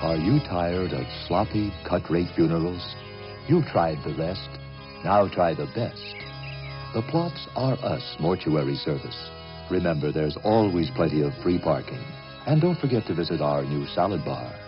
Are you tired of sloppy, cut rate funerals? You've tried the rest. Now try the best. The Plots R Us mortuary service. Remember, there's always plenty of free parking. And don't forget to visit our new salad bar.